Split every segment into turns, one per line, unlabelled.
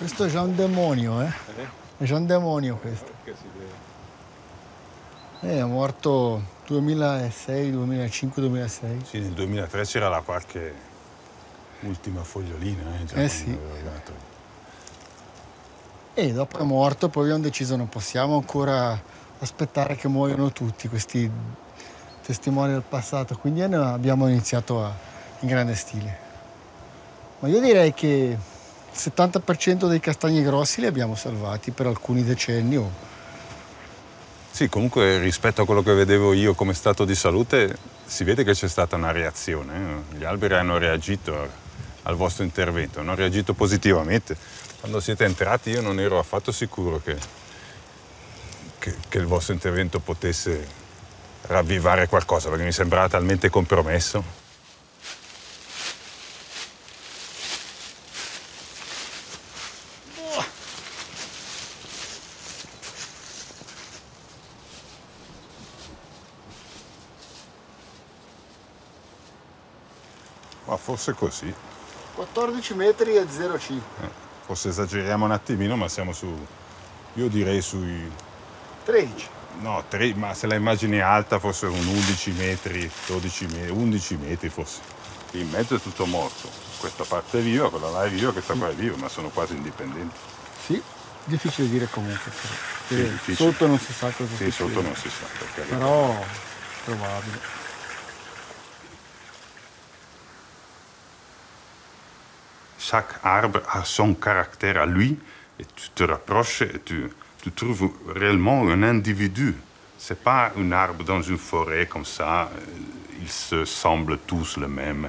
Questo è già un demonio, eh? È già un demonio questo. Eh, è morto 2006, 2005, 2006.
Sì, nel 2003 c'era la qualche ultima fogliolina, eh, già
Eh sì. E dopo è morto, poi abbiamo deciso non possiamo ancora aspettare che muoiano tutti questi testimoni del passato, quindi abbiamo iniziato a- in grande stile. Ma io direi che il 70% dei castagni grossi li abbiamo salvati per alcuni decenni.
Sì, comunque rispetto a quello che vedevo io come stato di salute, si vede che c'è stata una reazione. eh. Gli alberi hanno reagito al vostro intervento, hanno reagito positivamente. Quando siete entrati io non ero affatto sicuro che, che- che il vostro intervento potesse ravvivare qualcosa, perché mi sembrava talmente compromesso. Ma forse così.
14 metri e 0,5.
Forse esageriamo un attimino, ma siamo su. Io direi sui.
13.
No, tre- ma se la immagini alta forse un 11 metri, 12 metri, 11 metri forse. In mezzo è tutto morto. Questa parte è viva, quella là è viva, questa qua è viva, ma sono quasi indipendenti.
Sì, difficile dire comunque.
Sì,
Eh. Sotto non si sa cosa
Sì,
succede.
sotto non si sa.
Però probabile.
Chaque arbre a son caractère à lui, et tu te rapproches et tu, trouves réellement un individu. C'est pas un arbre dans une forêt comme ça, euh, ils se semblent tous le même.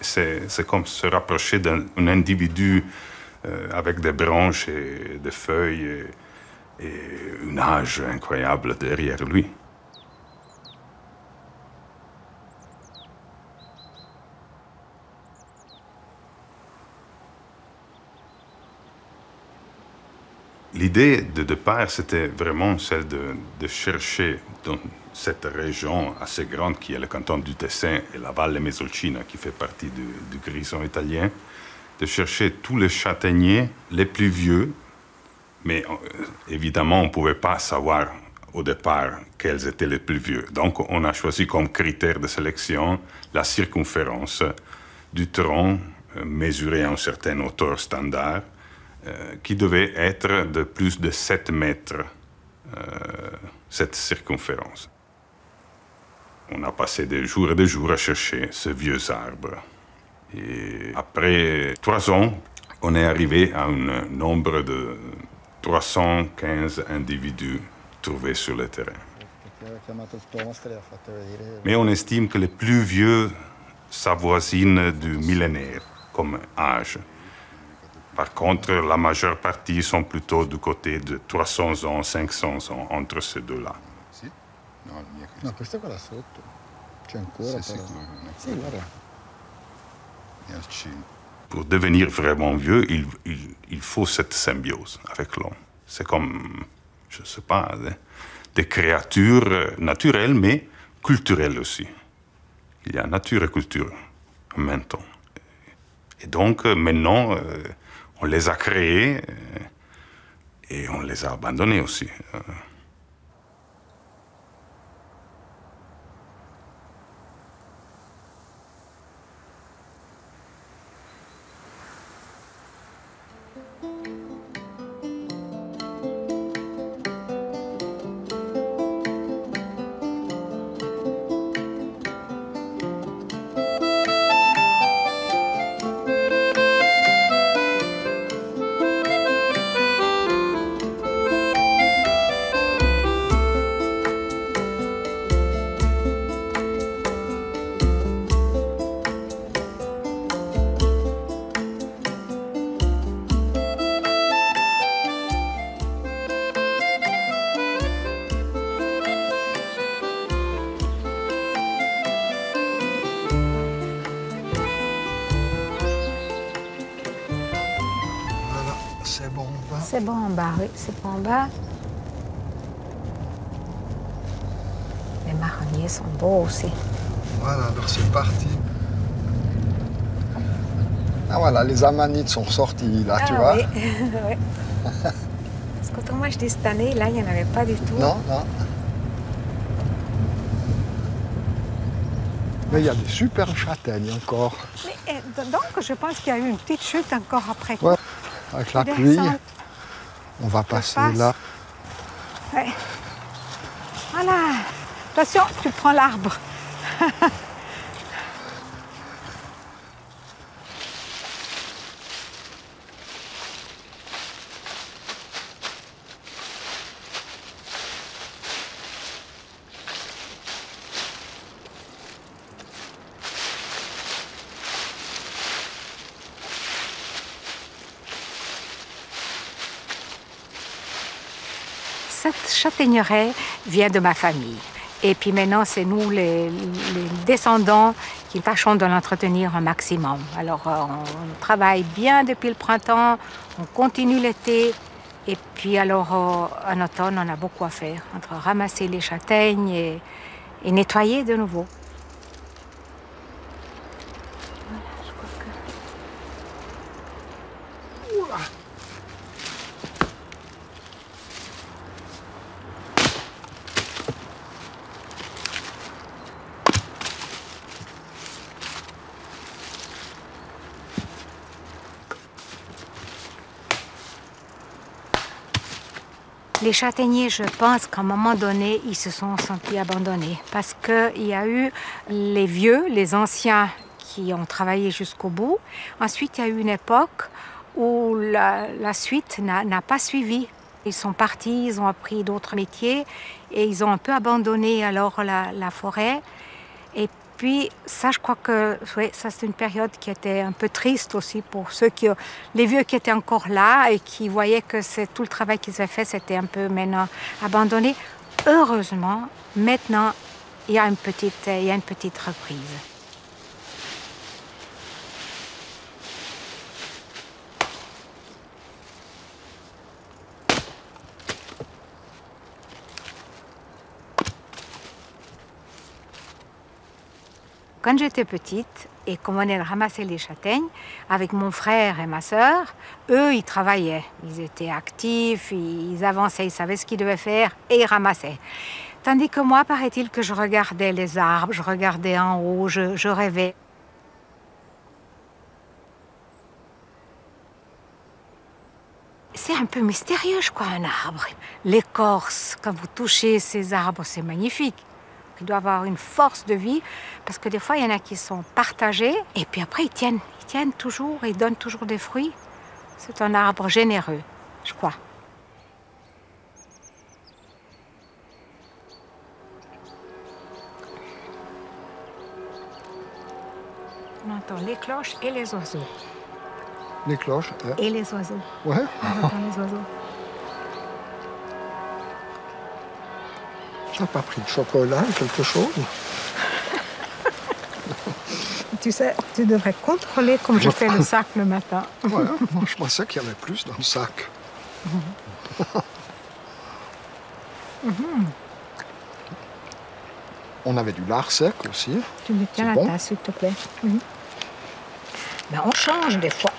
C'est comme se rapprocher d'un un individu euh, avec des branches et des feuilles et, et un âge incroyable derrière lui. L'idée de départ, c'était vraiment celle de, chercher dans cette région assez grande qui est le canton du Tessin et la Valle Mesolcina, qui fait partie du, du Grison italien, de chercher tous les châtaigniers les plus vieux, mais euh, évidemment, on ne pouvait pas savoir au départ quels étaient les plus vieux. Donc, on a choisi comme critère de sélection la circonférence du tronc euh, mesuré à une certaine hauteur standard, euh, qui devait être de plus de 7 mètres, euh, cette circonférence. On a passé des jours et des jours à chercher ce vieux arbre. Et après trois ans, on est arrivé à un nombre de 315 individus trouvés sur le terrain. Mais on estime que les plus vieux s'avoisinent du millénaire comme âge. Par contre, la majeure partie sont plutôt du côté de 300 ans, 500 ans, entre ces deux-là.
Sì? No, la mia
No, questa è quella sotto. C'è ancora
Sì,
però. Sì, guarda.
al centro.
Pour devenir vraiment vieux, il, il- il faut cette symbiose avec l'homme. C'est comme, je ne sais pas, des, des créatures euh, naturelles, mais culturelles aussi. Il y a nature et culture en même temps. Et donc, euh, maintenant, euh, on les a créés euh, et on les a abandonnés aussi.
C'est bon
en bas, oui, c'est bon en bas. Les marronniers sont beaux aussi.
Voilà, alors c'est parti.
Ah voilà, les amanites sont sortis là, tu
Ah
vois.
oui. Parce qu'autrement, je dis cette année, là, il n'y en avait pas du tout.
Non, non. Mais il y a des super châtaignes encore.
Mais, euh, donc, je pense qu'il y a eu une petite chute encore après.
Ouais. Avec la pluie, on va passer
passe.
là.
Ouais. Voilà. Attention, tu prends l'arbre.
Cette châtaigneraie vient de ma famille. Et puis maintenant, c'est nous, les, descendants, qui tâchons de l'entretenir un maximum. Alors, euh, on travaille bien depuis le printemps, on continue l'été. Et puis, alors, euh, en automne, on a beaucoup à faire, entre ramasser les châtaignes et nettoyer de nouveau. Les châtaigniers, je pense qu'à un moment donné, ils se sont sentis abandonnés parce qu'il y a eu les vieux, les anciens qui ont travaillé jusqu'au bout. Ensuite, il y a eu une époque où la, suite n'a n'a pas suivi. Ils sont partis, ils ont appris d'autres métiers et ils ont un peu abandonné alors la, la forêt. Et puis, ça, je crois que ouais, ça, c'est une période qui était un peu triste aussi pour ceux qui, les vieux qui étaient encore là et qui voyaient que c'est tout le travail qu'ils avaient fait, c'était un peu maintenant abandonné. Heureusement, maintenant, il y a une petite, il y a une petite reprise. Quand j'étais petite et qu'on venait ramasser les châtaignes, avec mon frère et ma sœur, eux, ils travaillaient. Ils étaient actifs, ils avançaient, ils savaient ce qu'ils devaient faire et ils ramassaient. Tandis que moi, paraît-il que je regardais les arbres, je regardais en haut, je, je rêvais. C'est un peu mystérieux, je crois, un arbre. L'écorce, quand vous touchez ces arbres, c'est magnifique. Il doit avoir une force de vie, parce que des fois, il y en a qui sont partagés, et puis après, ils tiennent, ils tiennent toujours, ils donnent toujours des fruits. C'est un arbre généreux, je crois. On entend les cloches et les oiseaux.
Les cloches. hein.
Et les oiseaux.
Ouais.
On entend les oiseaux.
T'as pas pris de chocolat, quelque chose
Tu sais, tu devrais contrôler comme je fais le sac le matin.
Ouais, moi je pensais qu'il y avait plus dans le sac. On avait du lard sec aussi.
Tu me tiens la
bon
tasse, s'il te plaît. Mhm. Ben, on change des fois.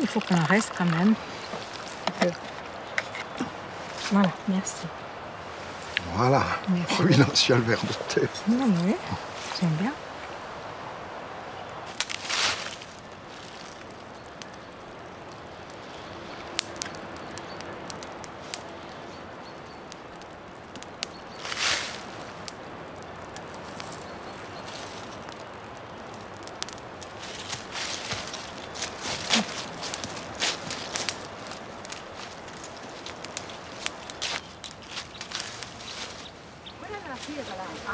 Il faut qu'on reste quand même. un peu. Voilà, merci.
Voilà.
Merci.
L'ancien verre de thé.
Non, oui, j'aime bien.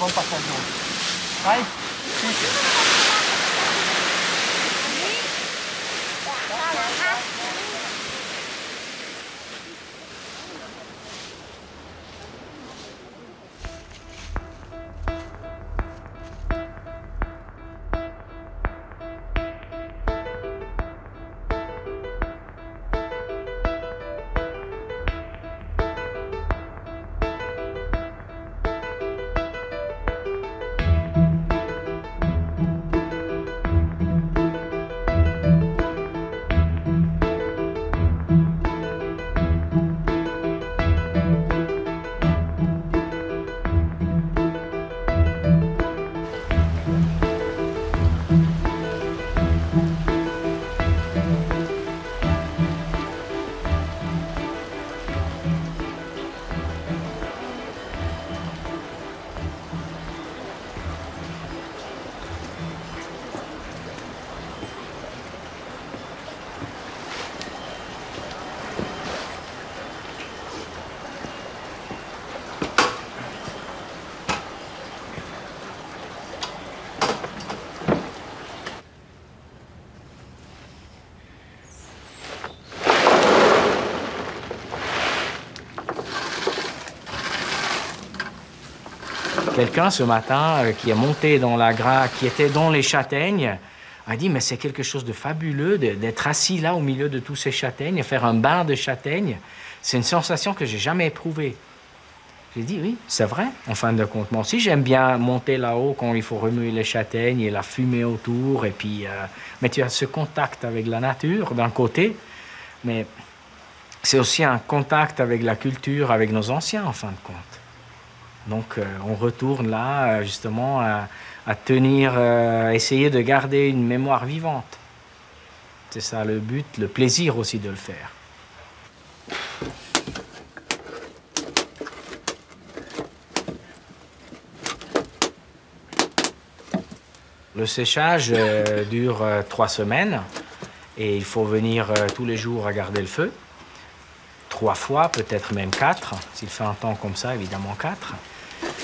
Vamos passar junto. Vai? Fica.
Quelqu'un ce matin euh, qui est monté dans la gras, qui était dans les châtaignes, a dit mais c'est quelque chose de fabuleux d'être assis là au milieu de tous ces châtaignes, faire un bain de châtaignes. C'est une sensation que j'ai jamais éprouvée. J'ai dit oui, c'est vrai, en fin de compte. Moi aussi, j'aime bien monter là-haut quand il faut remuer les châtaignes et la fumée autour. Et puis, euh, mais tu as ce contact avec la nature d'un côté, mais c'est aussi un contact avec la culture, avec nos anciens, en fin de compte. Donc, euh, on retourne là, euh, justement, à, tenir, à essayer de garder une mémoire vivante. C'est ça le but, le plaisir aussi de le faire. Le séchage euh, dure euh, trois semaines et il faut venir euh, tous les jours à garder le feu. Trois fois, peut-être même quatre. S'il fait un temps comme ça, évidemment quatre.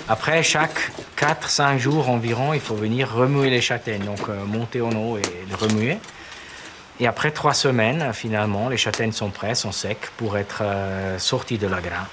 Après, chaque 4-5 jours environ, il faut venir remuer les châtaignes, donc monter en eau et les remuer. Et après trois semaines, finalement, les châtaignes sont prêtes, sont secs pour être sorties de la grain.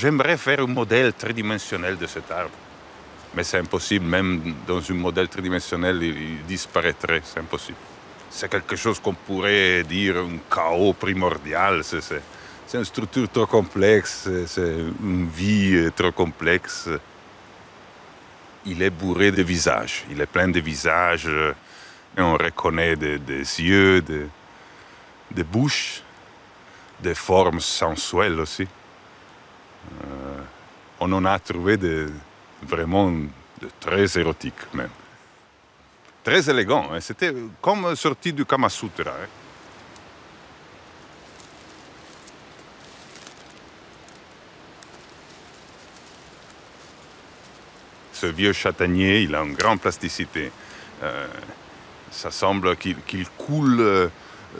J'aimerais faire un modèle tridimensionnel de cet arbre. Mais c'est impossible, même dans un modèle tridimensionnel, il disparaîtrait, c'est impossible. C'est quelque chose qu'on pourrait dire un chaos primordial. C'est une structure trop complexe, c'est une vie trop complexe. Il est bourré de visages, il est plein de visages, et on reconnaît des, yeux, des, des bouches, des formes sensuelles aussi. On en a trouvé de, vraiment de très érotiques même. Très élégant, hein. c'était comme sorti du Kama Sutra. Hein. Ce vieux châtaignier, il a une grande plasticité. Euh, ça semble qu'il coule euh,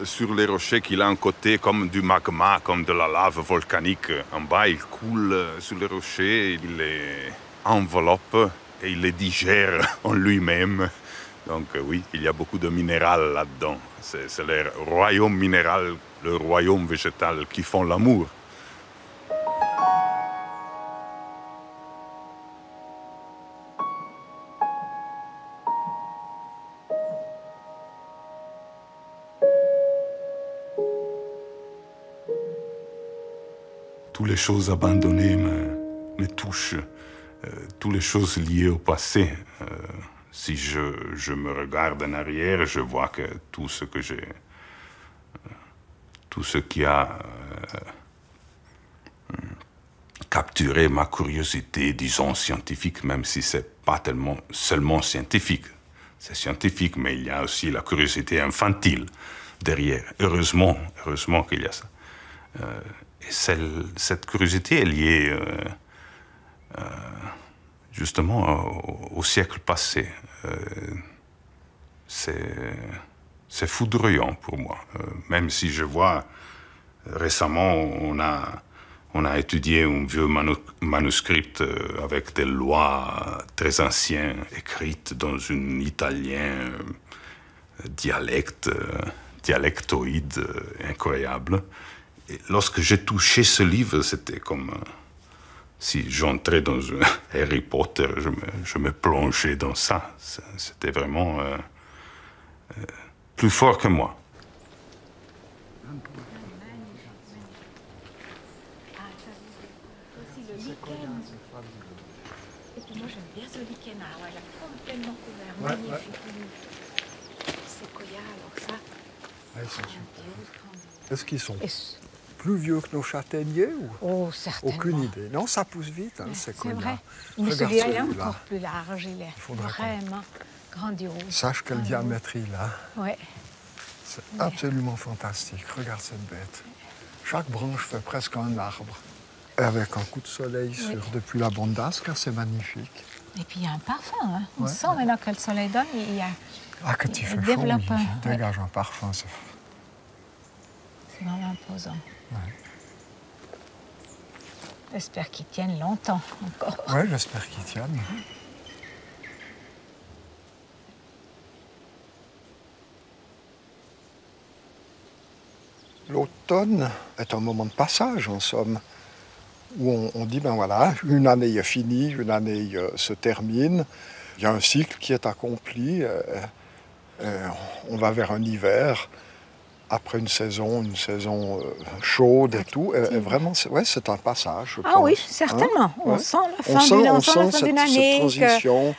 sur les rochers qu'il a un côté comme du magma, comme de la lave volcanique. En bas, il coule sur les rochers, il les enveloppe et il les digère en lui-même. Donc euh, oui, il y a beaucoup de minéral là-dedans. C'est le royaume minéral, le royaume végétal qui font l'amour. Les choses abandonnées me, touchent, euh, toutes les choses liées au passé. Euh, si je, me regarde en arrière, je vois que tout ce que j'ai, euh, tout ce qui a capturé ma curiosité, disons scientifique, même si c'est pas tellement seulement scientifique. C'est scientifique, mais il y a aussi la curiosité infantile derrière. Heureusement, heureusement qu'il y a ça et cette curiosité est liée euh, euh, justement au, siècle passé. Euh, c'est foudroyant pour moi. même si je vois récemment, on a, on a étudié un vieux manuscrit avec des lois très anciennes écrites dans un italien dialecte, dialectoïde incroyable lorsque j'ai touché ce livre, c'était comme, si j'entrais dans un Harry Potter, je me, je me plongeais dans ça. C'était vraiment euh, euh, plus fort que moi.
Et puis moi j'aime bien ce lichen là, ouais, il a complètement couvert, magnifique. Séquoia, alors ça.
Ouais. Est-ce qu'ils sont plus vieux que nos châtaigniers ou
Oh, certainement.
Aucune idée. Non, ça pousse vite, hein, c'est
C'est vrai.
Mais
celui-là il est encore plus large, il est
qu'on-
vraiment grandiose.
Sache quel
Ah,
diamètre il a.
Ouais.
C'est absolument fantastique. Regarde cette bête. Chaque branche fait presque un arbre. Et avec un coup de soleil sur depuis la bande d'Asca, c'est magnifique.
Et puis il y a un parfum, hein. on
Ouais.
sent maintenant que le soleil donne, il y a...
Ah, quand il
Il
chaud, il, il dégage un parfum.
Vraiment imposant. J'espère qu'ils tiennent longtemps encore.
Ouais, j'espère qu'ils tiennent. L'automne est un moment de passage, en somme, où on, on dit, ben voilà, une année est finie, une année euh, se termine, il y a un cycle qui est accompli, euh, euh, on va vers un hiver, après une saison, une saison euh, chaude et tout, et, et vraiment, c'est ouais, un passage, je
Ah
pense,
oui,
hein.
certainement. On
Ouais.
sent la fin d'une
on
on sent
cette,
année.
transition.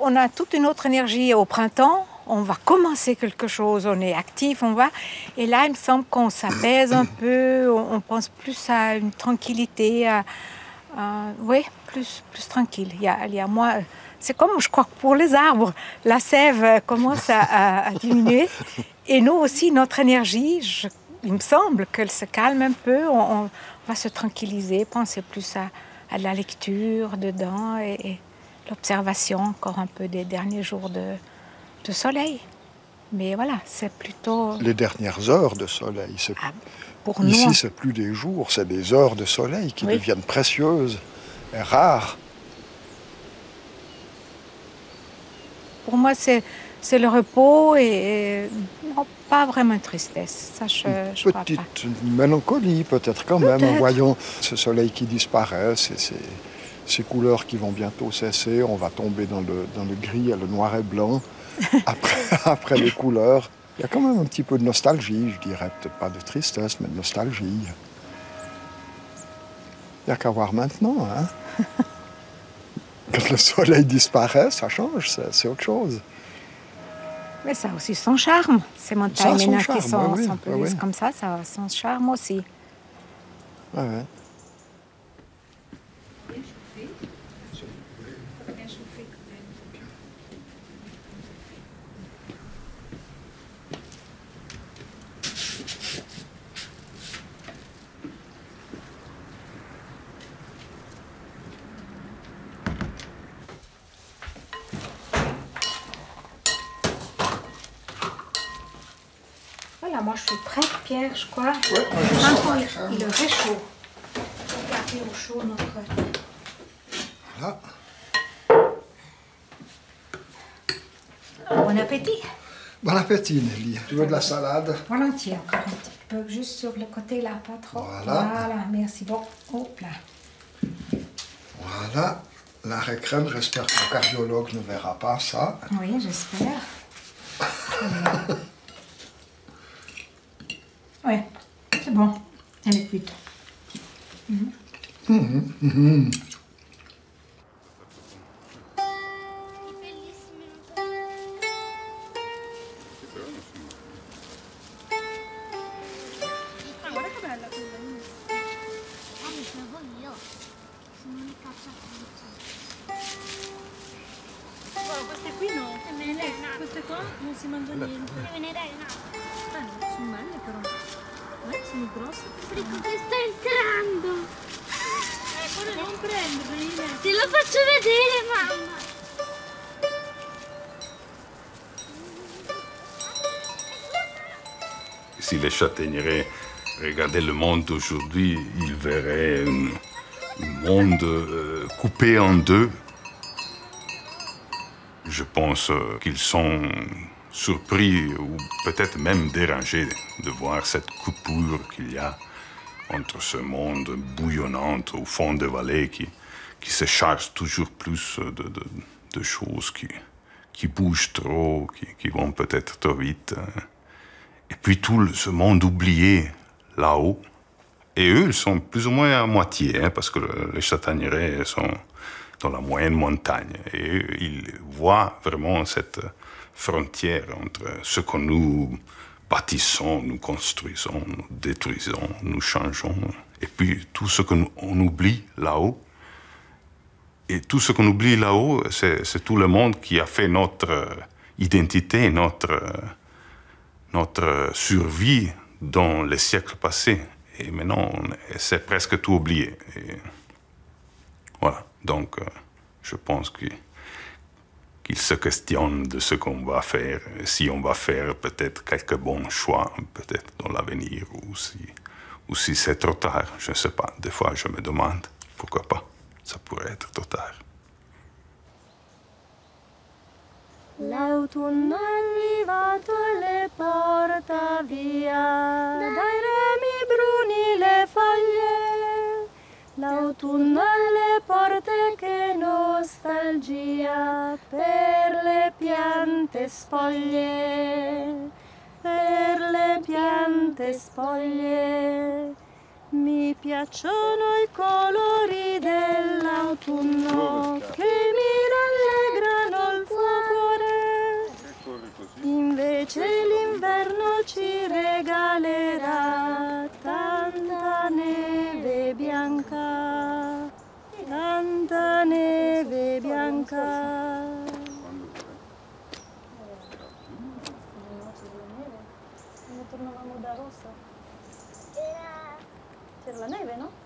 on a toute une autre énergie au printemps. On va commencer quelque chose, on est actif, on va. Et là, il me semble qu'on s'apaise un peu, on, pense plus à une tranquillité, à, oui, plus, plus tranquille. Il y a, il y a moins. C'est comme, je crois, pour les arbres, la sève euh, commence à, à- à diminuer. Et nous aussi, notre énergie, je- il me semble qu'elle se calme un peu. On, on va se tranquilliser, penser plus à, à la lecture dedans et, et l'observation encore un peu des derniers jours de, de soleil. Mais voilà, c'est plutôt
Les dernières heures de soleil,
ah, pour nous.
Ici, c'est plus des jours, c'est des heures de soleil qui
Oui.
deviennent précieuses et rares.
Pour moi, c'est c'est le repos et, et non, pas vraiment une tristesse. Ça, je, je crois pas.
Petite mélancolie peut-être quand même en
Peut-être.
voyant ce soleil qui disparaît, ces, couleurs qui vont bientôt cesser, on va tomber dans le, dans le gris et le noir et blanc. Après, après les couleurs, il y a quand même un petit peu de nostalgie, je dirais, peut-être pas de tristesse, mais de nostalgie. Il n'y a qu'à voir maintenant. Hein? Quand le soleil disparaît, ça change, c'est autre chose.
Mais ça a aussi son charme. Ces montagnes qui sont,
oui, oui,
sont plus
oui,
lisses
oui.
comme ça, ça a son charme aussi.
Ouais, ouais.
Pierre, je crois.
Ouais, la
il est très chaud. Regardez au chaud notre.
Voilà.
Bon appétit.
Bon appétit, Nelly. Tu veux de la salade?
Volontiers, encore un petit peu, juste sur le côté là, pas trop.
Voilà.
merci beaucoup. Hop là.
Voilà. L'arrêt crème, j'espère que le cardiologue ne verra pas ça.
Oui, j'espère. Oui, c'est bon. Elle est cuite.
Guarda Si
les châtaigneraies regardaient le monde d'aujourd'hui, ils verraient un monde euh, coupé en deux. Je pense euh, qu'ils sont surpris ou peut-être même dérangés de voir cette coupure qu'il y a entre ce monde bouillonnant au fond des vallées qui, qui se charge toujours plus de, choses qui, qui bougent trop, qui, qui vont peut-être trop vite. Et puis tout ce monde oublié là-haut. Et eux, ils sont plus ou moins à moitié, hein, parce que le- les châtaigneraies sont dans la moyenne montagne. Et eux, ils voient vraiment cette frontière entre ce que nous bâtissons, nous construisons, nous détruisons, nous changeons, et puis tout ce qu'on on oublie là-haut. Et tout ce qu'on oublie là-haut, c'est c'est tout le monde qui a fait notre euh, identité, notre, euh, notre survie dans les siècles passés. Et maintenant, c'est presque tout oublié. Voilà. Donc, euh, je pense qu'il se questionne de ce qu'on va faire, si on va faire peut-être quelques bons choix, peut-être dans l'avenir, ou si, ou si c'est trop tard. Je ne sais pas. Des fois, je me demande pourquoi pas. Ça pourrait être trop tard.
L'autunno è arrivato le porta via dai rami bruni le foglie. L'autunno le porte che nostalgia per le piante spoglie, per le piante spoglie. Mi piacciono i colori dell'autunno Invece l'inverno ci regalerà tanta neve bianca, tanta neve bianca. Tornavamo da rossa c'era la neve, no?